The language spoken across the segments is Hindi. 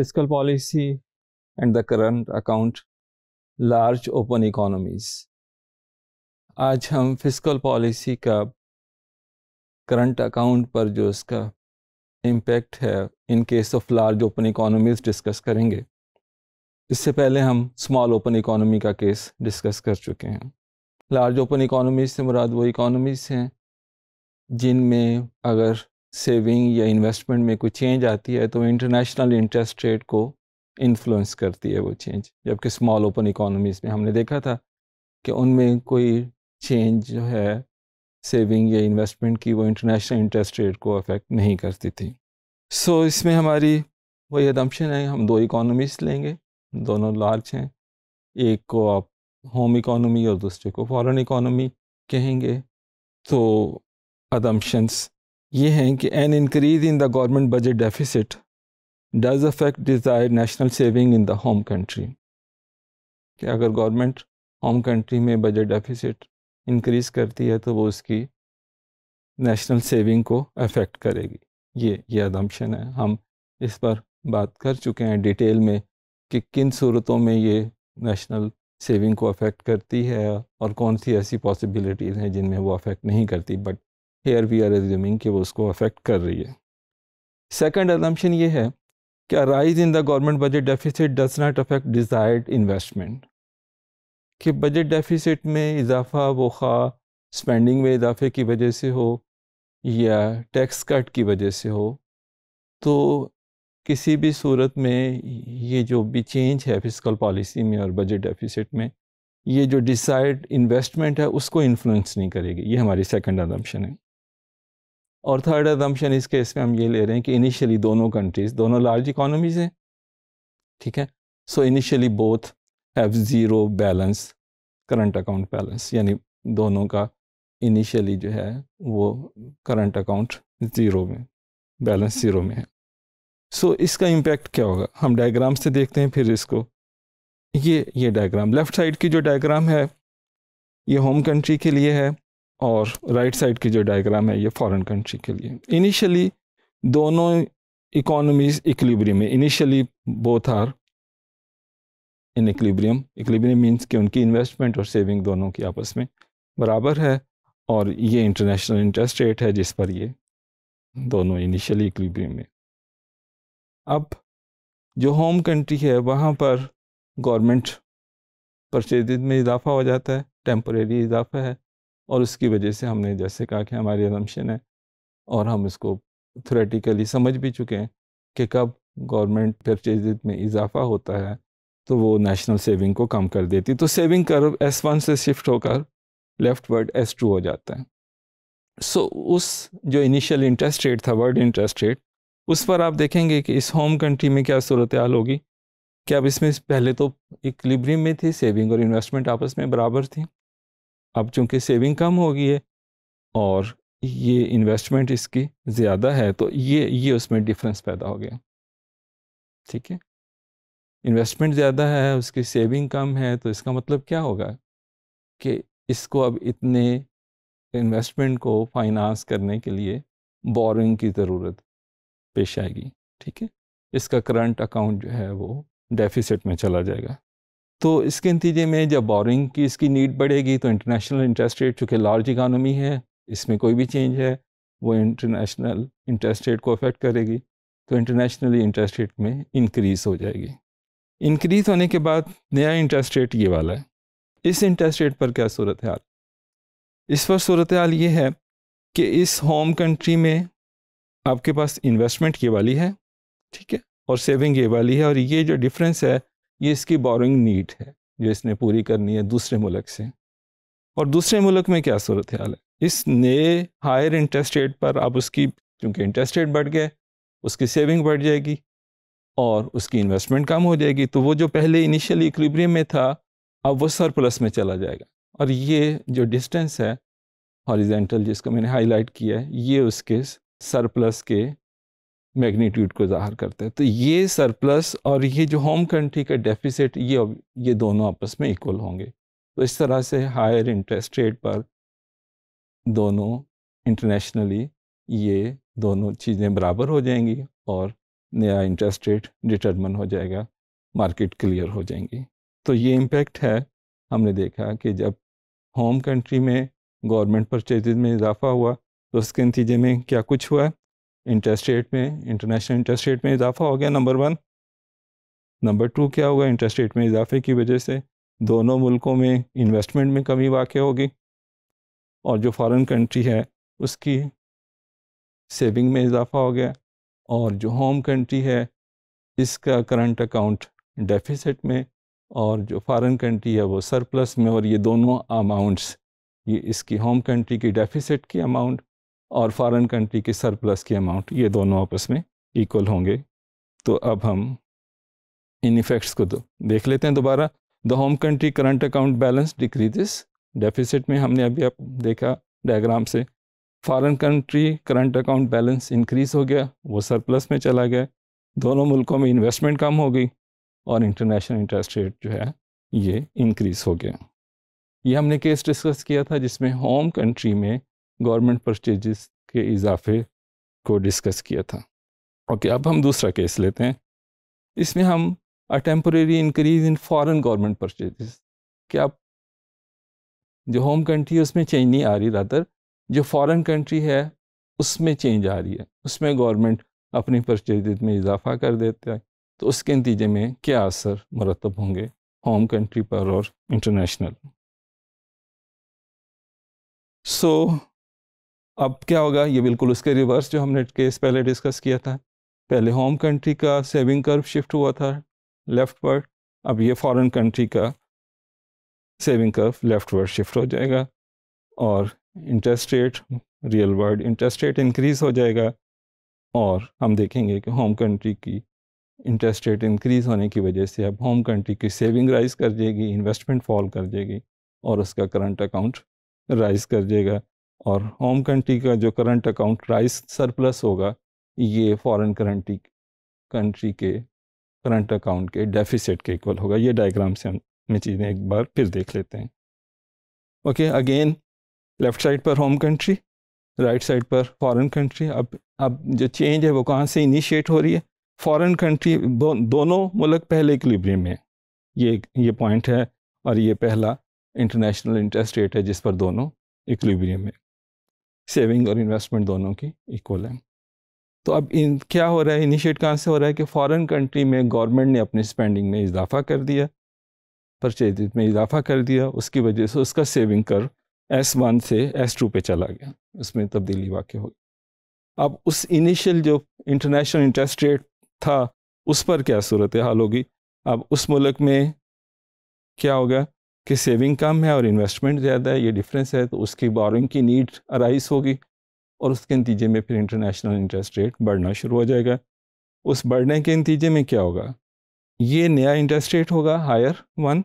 fiscal policy and the current account, large open economies. आज हम फ़िज़िकल पॉलिसी का करंट अकाउंट पर जो इसका इम्पेक्ट है in case of large open economies discuss करेंगे। इससे पहले हम स्मॉल ओपन इकोनॉमी का केस डिस्कस कर चुके हैं। लार्ज ओपन इकोनॉमीज से मुराद वो इकोनॉमीज हैं, जिनमें अगर सेविंग या इन्वेस्टमेंट में कोई चेंज आती है तो इंटरनेशनल इंटरेस्ट रेट को इन्फ्लुएंस करती है वो चेंज जबकि स्मॉल ओपन इकोनॉमीज़ में हमने देखा था कि उनमें कोई चेंज जो है सेविंग या इन्वेस्टमेंट की वो इंटरनेशनल इंटरेस्ट रेट को अफेक्ट नहीं करती थी. सो so, इसमें हमारी वही अदम्पशन है हम दो इकोनॉमीज लेंगे दोनों लार्ज हैं एक को आप होम इकोनॉमी और दूसरे को फॉरेन इकोनॉमी कहेंगे तो अदम्पशंस ये हैं कि an increase in the government budget deficit does affect desired national saving in the home country कि अगर गवर्नमेंट होम कंट्री में बजट डेफिसिट इंक्रीज़ करती है तो वो उसकी नेशनल सेविंग को अफेक्ट करेगी। ये ये अदम्पशन है। हम इस पर बात कर चुके हैं डिटेल में कि किन सूरतों में ये नेशनल सेविंग को अफेक्ट करती है और कौन सी ऐसी पॉसिबिलिटीज़ हैं जिनमें वो अफेक्ट नहीं करती। But here we are assuming कि वो उसको अफेक्ट कर रही है। सेकंड अजम्पशन ये है कि rise in the government budget deficit does not affect desired investment कि बजट डेफिसिट में इजाफा, वो खा स्पेंडिंग में इजाफे की वजह से हो या टैक्स कट की वजह से हो तो किसी भी सूरत में ये जो भी चेंज है फ़िज़िकल पॉलिसी में और बजट डेफिसिट में, ये जो डिसाइड इन्वेस्टमेंट है उसको इन्फ्लुएंस नहीं करेगी। ये हमारी सेकंड अदम्पशन है। और थर्ड अदम्पशन इस केस में हम ये ले रहे हैं कि इनिशियली दोनों कंट्रीज़ दोनों लार्ज इकोनॉमीज़ हैं ठीक है? So initially both have zero balance current account balance यानी दोनों का इनिशियली जो है वो करंट अकाउंट ज़ीरो में बैलेंस ज़ीरो में है। सो so, इसका इम्पेक्ट क्या होगा? हम डायग्राम से देखते हैं फिर इसको। ये ये डायग्राम लेफ़्ट साइड की जो डायग्राम है ये होम कंट्री के लिए है और राइट right साइड की जो डायग्राम है, ये फॉरेन कंट्री के लिए। इनिशियली दोनों इकोनॉमीज इक्लिब्रियम में। Initially both are in equilibrium equilibrium means कि उनकी इन्वेस्टमेंट और सेविंग दोनों की आपस में बराबर है और ये इंटरनेशनल इंटरेस्ट रेट है जिस पर ये दोनों इनिशियली इक्लिब्रियम में। अब, जो होम कंट्री है, वहाँ पर गवर्नमेंट परचेज में इजाफा हो जाता है। टेम्परेरी इजाफा है। और उसकी वजह से हमने जैसे कहा कि हमारी एजम्पन है और हम इसको थ्रेटिकली समझ भी चुके हैं कि कब गवर्नमेंट परचेज में इजाफा होता है तो वो नेशनल सेविंग को कम कर देती। तो सेविंग कर्व एस वन से शिफ्ट होकर लेफ़्ट वर्ड एस टू हो जाता है। सो so, उस जो इनिशियल इंटरेस्ट रेट था वर्ल्ड इंटरेस्ट रेट उस पर आप देखेंगे कि इस होम कंट्री में क्या सूरत हाल होगी। कि अब इसमें पहले तो इक्लिब्रियम में थी सेविंग और इन्वेस्टमेंट आपस में बराबर थी। अब चूँकि सेविंग कम हो गई है और ये इन्वेस्टमेंट इसकी ज़्यादा है तो ये ये उसमें डिफरेंस पैदा हो गया। ठीक है? इन्वेस्टमेंट ज़्यादा है, उसकी सेविंग कम है तो इसका मतलब क्या होगा कि इसको अब इतने इन्वेस्टमेंट को फाइनेंस करने के लिए बोरिंग की ज़रूरत पेश आएगी। ठीक है? इसका करंट अकाउंट जो है वो डेफिसिट में चला जाएगा। तो इसके नतीजे में जब बोरिंग की इसकी नीड बढ़ेगी तो इंटरनेशनल इंटरेस्ट रेट चूँकि लार्ज इकानमी है, इसमें कोई भी चेंज है, वो इंटरनेशनल इंटरेस्ट रेट को अफेक्ट करेगी तो इंटरनेशनली इंटरेस्ट रेट में इंक्रीज़ हो जाएगी। इंक्रीज़ होने के बाद नया इंटरेस्ट रेट ये वाला है। इस इंटरेस्ट रेट पर क्या सूरत हाल? इस पर सूरत हाल ये है कि इस होम कंट्री में आपके पास इन्वेस्टमेंट ये वाली है, ठीक है, और सेविंग ये वाली है, और ये जो डिफरेंस है ये इसकी बोरिंग नीड है, जो इसने पूरी करनी है दूसरे मुल्क से। और दूसरे मुल्क में क्या सूरत हाल है? इस नए हायर इंटरेस्ट रेट पर अब उसकी, क्योंकि इंटरेस्ट रेट बढ़ गया, उसकी सेविंग बढ़ जाएगी और उसकी इन्वेस्टमेंट कम हो जाएगी तो वो जो पहले इनिशियल इक्विलिब्रियम में था, अब वो सरप्लस में चला जाएगा। और ये जो डिस्टेंस है हॉरिजेंटल जिसको मैंने हाईलाइट किया है, ये उसके सरप्लस के मैग्नीट्यूड को ज़ाहिर करता है। तो ये सरप्लस और ये जो होम कंट्री का डेफिसिट, ये ये दोनों आपस में इक्वल होंगे। तो इस तरह से हायर इंटरेस्ट रेट पर दोनों इंटरनेशनली ये दोनों चीज़ें बराबर हो जाएँगी और नया इंटरेस्ट रेट डिटरमन हो जाएगा मार्केट क्लियर हो जाएँगी। तो ये इम्पेक्ट है। हमने देखा कि जब होम कंट्री में गवर्नमेंट परचेजेज में इजाफा हुआ तो उसके नतीजे में क्या कुछ हुआ? इंटरेस्ट रेट में इंटरनेशनल इंटरेस्ट रेट में इजाफा हो गया नंबर वन नंबर टू क्या होगा? इंटरेस्ट रेट में इजाफे की वजह से दोनों मुल्कों में इन्वेस्टमेंट में कमी वाक़ होगी। और जो फॉरेन कंट्री है, उसकी सेविंग में इजाफा हो गया। और जो होम कंट्री है, इसका करंट अकाउंट डेफिसिट में और जो फॉरेन कंट्री है, वो सरप्लस में और ये दोनों अमाउंट्स ये इसकी होम कंट्री की डेफिसिट की अमाउंट और फॉरेन कंट्री के सरप्लस की अमाउंट ये दोनों आपस में इक्वल होंगे। तो अब हम इन इफ़ेक्ट्स को देख लेते हैं दोबारा। The home country current account balance decreases deficit में हमने अभी आप देखा डायग्राम से। Foreign country current account balance increase हो गया, वो सरप्लस में चला गया। दोनों मुल्कों में इन्वेस्टमेंट कम हो गई और इंटरनेशनल इंटरेस्ट रेट जो है, ये इंक्रीज़ हो गया। ये हमने केस डिस्कस किया था जिसमें होम कंट्री में गवर्नमेंट परचेजेस के इजाफे को डिस्कस किया था। ओके अब हम दूसरा केस लेते हैं। इसमें हम a temporary increase in foreign government purchases क्या जो होम कंट्री है उसमें चेंज नहीं आ रही रादर जो फॉरेन कंट्री है उसमें चेंज आ रही है। उसमें गवर्नमेंट अपनी परचेज में इजाफा कर देता है। तो उसके नतीजे में क्या असर मरतब होंगे होम कंट्री पर और इंटरनेशनल सो so, अब क्या होगा? ये बिल्कुल उसके रिवर्स जो हमने केस पहले डिस्कस किया था। पहले होम कंट्री का सेविंग कर्व शिफ्ट हुआ था लेफ़्ट वर्ड अब ये फॉरेन कंट्री का saving curve leftward shift हो जाएगा और interest rate real world interest rate increase हो जाएगा और हम देखेंगे कि होम कंट्री की इंटरेस्ट रेट इंक्रीज़ होने की वजह से अब होम कंट्री की सेविंग राइज कर जाएगी इन्वेस्टमेंट फॉल कर जाएगी और उसका करंट अकाउंट राइज कर जाएगा। और होम कंट्री का जो करंट अकाउंट राइज सरप्लस होगा ये फॉरेन करंटी कंट्री के करंट अकाउंट के डेफिसिट के इक्वल होगा। ये डायग्राम से हम चीज़ें एक बार फिर देख लेते हैं। ओके अगेन लेफ़्ट साइड पर होम कंट्री राइट साइड पर फॉरेन कंट्री अब अब जो चेंज है वो कहाँ से इनिशिएट हो रही है? फॉरेन कंट्री दो, दोनों मुल्क पहले इक्लिब्रियम में ये ये पॉइंट है और ये पहला इंटरनेशनल इंटरेस्ट रेट है जिस पर दोनों इक्लिब्रियम में सेविंग और इन्वेस्टमेंट दोनों की इक्वल है। तो अब इन, क्या हो रहा है? इनिशिएट कहाँ से हो रहा है कि फॉरेन कंट्री में गवर्नमेंट ने अपनी स्पेंडिंग में इजाफा कर दिया परचेज में इजाफा कर दिया, उसकी वजह से उसका सेविंग कर एस वन से एस टू पे चला गया। उसमें तब्दीली वाक़ हो गई अब उस इनिशियल जो इंटरनेशनल इंटरेस्ट रेट था, उस पर क्या सूरत हाल होगी? अब उस मुल्क में क्या होगा कि सेविंग कम है और इन्वेस्टमेंट ज़्यादा है, ये डिफरेंस है तो उसकी बोरिंग की नीड अराइज होगी और उसके नतीजे में फिर इंटरनेशनल इंटरेस्ट रेट बढ़ना शुरू हो जाएगा। उस बढ़ने के नतीजे में क्या होगा? ये नया इंटरेस्ट रेट होगा हायर वन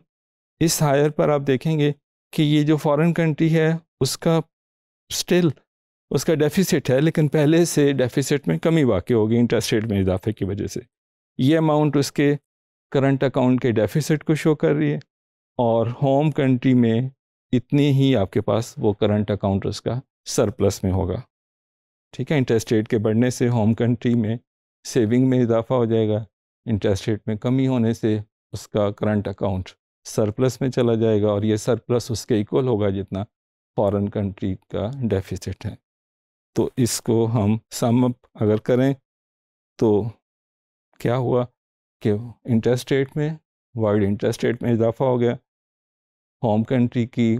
इस हायर पर आप देखेंगे कि ये जो फॉरेन कंट्री है, उसका स्टिल उसका डेफिसिट है, लेकिन पहले से डेफिसिट में कमी वाक़ होगी इंटरेस्ट रेट में इजाफे की वजह से। ये अमाउंट उसके करंट अकाउंट के डेफिसिट को शो कर रही है। और होम कंट्री में इतनी ही आपके पास वो करंट अकाउंट उसका सरप्लस में होगा। ठीक है? इंटरेस्ट रेट के बढ़ने से होम कंट्री में सेविंग में इजाफा हो जाएगा। इंटरेस्ट रेट में कमी होने से उसका करंट अकाउंट सरप्लस में चला जाएगा और ये सरप्लस उसके इक्वल होगा जितना फॉरेन कंट्री का डेफिसिट है। तो इसको हम सम अप अगर करें तो क्या हुआ कि इंटरेस्ट रेट में वर्ल्ड इंटरेस्ट रेट में इजाफा हो गया। होम कंट्री की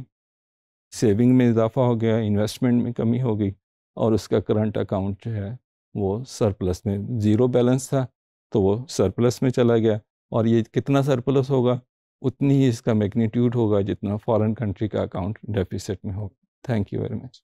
सेविंग में इजाफा हो गया इन्वेस्टमेंट में कमी हो गई और उसका करंट अकाउंट जो है वो सरप्लस में ज़ीरो बैलेंस था तो वो सरप्लस में चला गया। और ये कितना सरप्लस होगा, उतनी ही इसका मैग्नीट्यूड होगा जितना फॉरेन कंट्री का अकाउंट डेफिसिट में होगा। Thank you very much